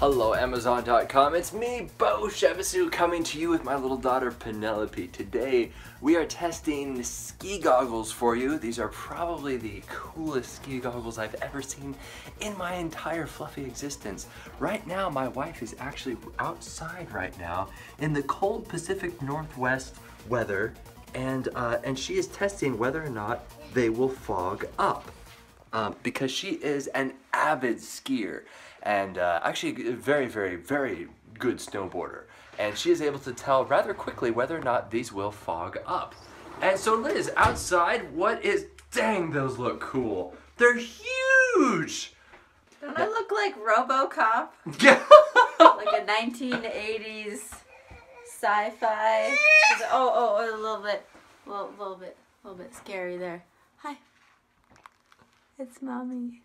Hello Amazon.com, it's me, Beau Chevassus, coming to you with my little daughter Penelope. Today we are testing ski goggles for you. These are probably the coolest ski goggles I've ever seen in my entire fluffy existence. Right now my wife is actually outside right now in the cold Pacific Northwest weather and, uh, and she is testing whether or not they will fog up. Um, because she is an avid skier and uh, actually a very, very, very good snowboarder. And she is able to tell rather quickly whether or not these will fog up. And so Liz, outside, what is, dang, those look cool. They're huge! Don't I look like RoboCop? Yeah. like a 1980s sci-fi? Oh, oh, oh, a little bit, a little, little bit, a little bit scary there. Hi. It's mommy.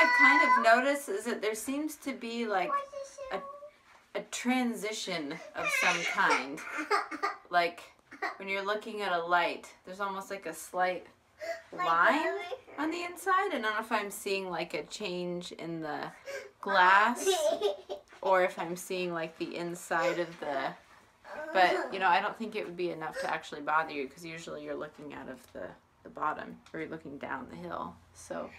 The only thing I've kind of noticed is that there seems to be like a, a transition of some kind. Like when you're looking at a light, there's almost like a slight line on the inside. I don't know if I'm seeing like a change in the glass or if I'm seeing like the inside of the but you know I don't think it would be enough to actually bother you because usually you're looking out of the the bottom or you're looking down the hill so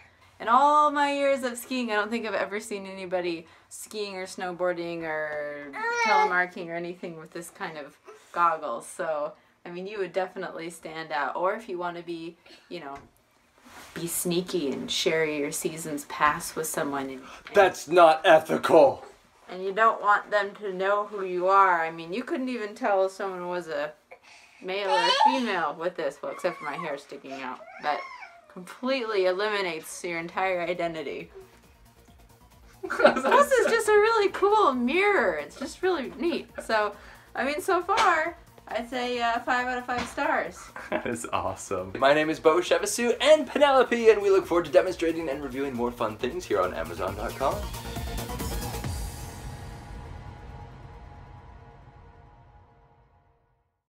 in all my years of skiing I don't think I've ever seen anybody skiing or snowboarding or telemarking or anything with this kind of goggles so I mean you would definitely stand out or if you want to be you know be sneaky and share your season's pass with someone and, That's not ethical. and you don't want them to know who you are. I mean, you couldn't even tell if someone was a male or a female with this, well, except for my hair sticking out. But completely eliminates your entire identity. this is just a really cool mirror. It's just really neat. So, I mean, so far, I'd say uh, five out of five stars. That is awesome. My name is Beau Chevassus and Penelope, and we look forward to demonstrating and reviewing more fun things here on Amazon.com.